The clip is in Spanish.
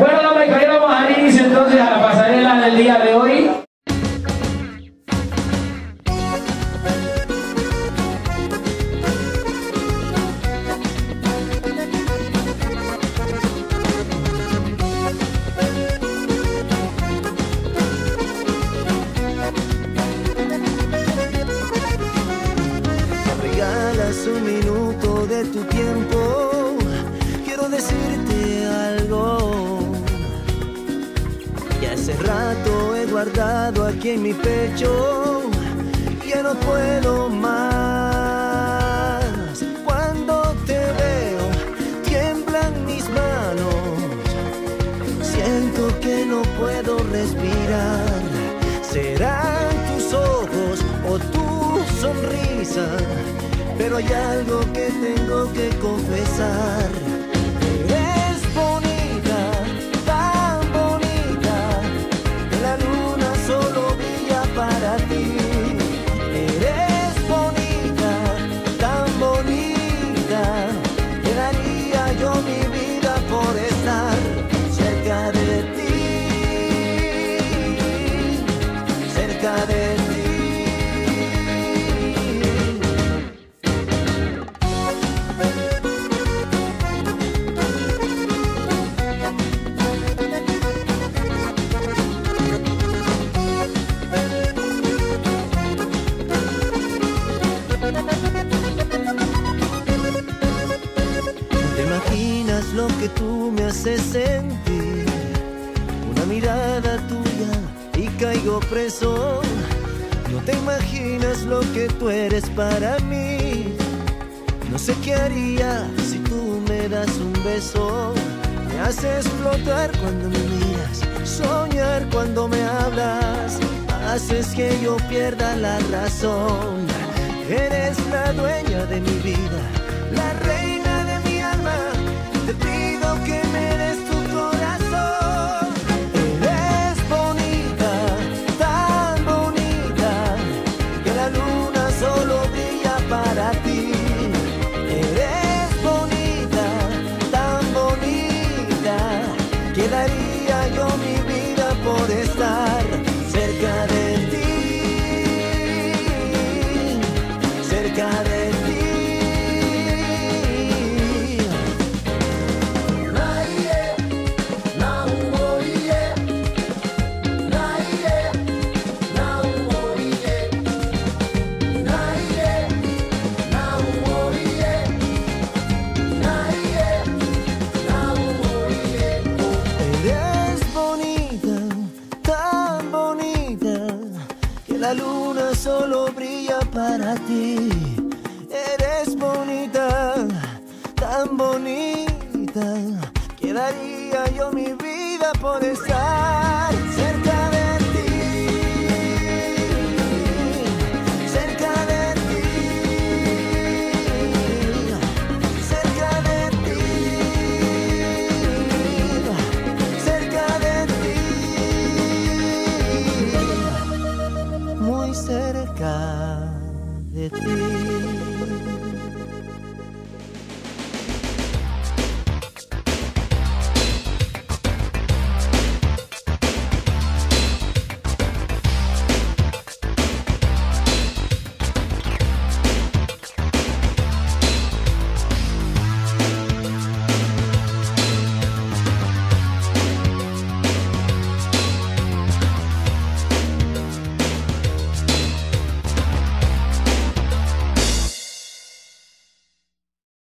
Bueno, damas y vamos a dar inicio entonces a la pasarela del día de hoy. un minuto de tu tiempo, quiero decirte algo. Guardado aquí en mi pecho, ya no puedo más. Cuando te veo, tiemblan mis manos, siento que no puedo respirar. Serán tus ojos o tu sonrisa, pero hay algo que tengo que confesar. Cerca. ¿Te imaginas lo que tú me haces sentir? Una mirada tuya caigo preso. No te imaginas lo que tú eres para mí. No sé qué haría si tú me das un beso. Me haces flotar cuando me miras, soñar cuando me hablas. Haces que yo pierda la razón. Eres la dueña de mi vida, la reina que ti. Eres bonita, tan bonita, que daría yo mi vida por estar